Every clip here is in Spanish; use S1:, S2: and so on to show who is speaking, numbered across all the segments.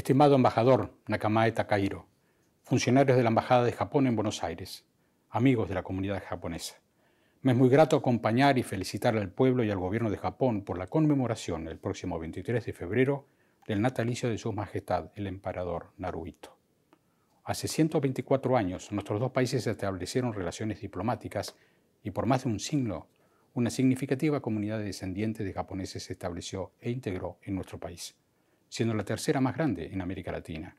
S1: Estimado embajador Nakamae Takahiro, funcionarios de la Embajada de Japón en Buenos Aires, amigos de la comunidad japonesa, me es muy grato acompañar y felicitar al pueblo y al gobierno de Japón por la conmemoración el próximo 23 de febrero del natalicio de Su Majestad el Emperador Naruhito. Hace 124 años nuestros dos países establecieron relaciones diplomáticas y por más de un siglo una significativa comunidad de descendientes de japoneses se estableció e integró en nuestro país, siendo la tercera más grande en América Latina.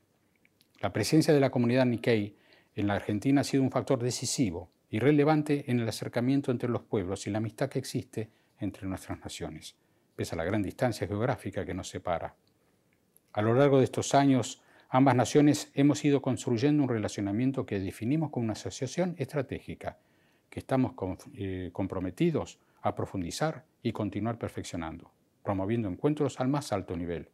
S1: La presencia de la comunidad Nikkei en la Argentina ha sido un factor decisivo y relevante en el acercamiento entre los pueblos y la amistad que existe entre nuestras naciones, pese a la gran distancia geográfica que nos separa. A lo largo de estos años, ambas naciones hemos ido construyendo un relacionamiento que definimos como una asociación estratégica, que estamos eh, comprometidos a profundizar y continuar perfeccionando, promoviendo encuentros al más alto nivel.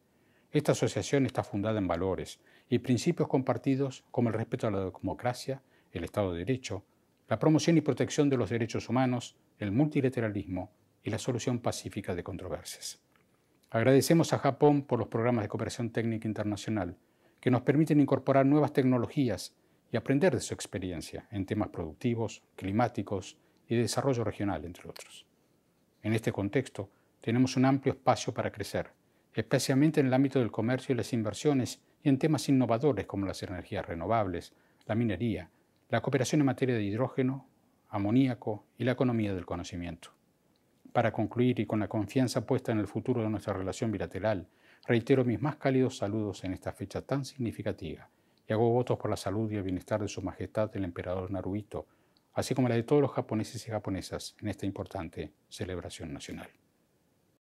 S1: Esta asociación está fundada en valores y principios compartidos como el respeto a la democracia, el Estado de Derecho, la promoción y protección de los derechos humanos, el multilateralismo y la solución pacífica de controversias. Agradecemos a Japón por los programas de cooperación técnica internacional que nos permiten incorporar nuevas tecnologías y aprender de su experiencia en temas productivos, climáticos y de desarrollo regional, entre otros. En este contexto, tenemos un amplio espacio para crecer, especialmente en el ámbito del comercio y las inversiones y en temas innovadores como las energías renovables, la minería, la cooperación en materia de hidrógeno, amoníaco y la economía del conocimiento. Para concluir y con la confianza puesta en el futuro de nuestra relación bilateral, reitero mis más cálidos saludos en esta fecha tan significativa y hago votos por la salud y el bienestar de Su Majestad el Emperador Naruhito, así como la de todos los japoneses y japonesas en esta importante celebración nacional.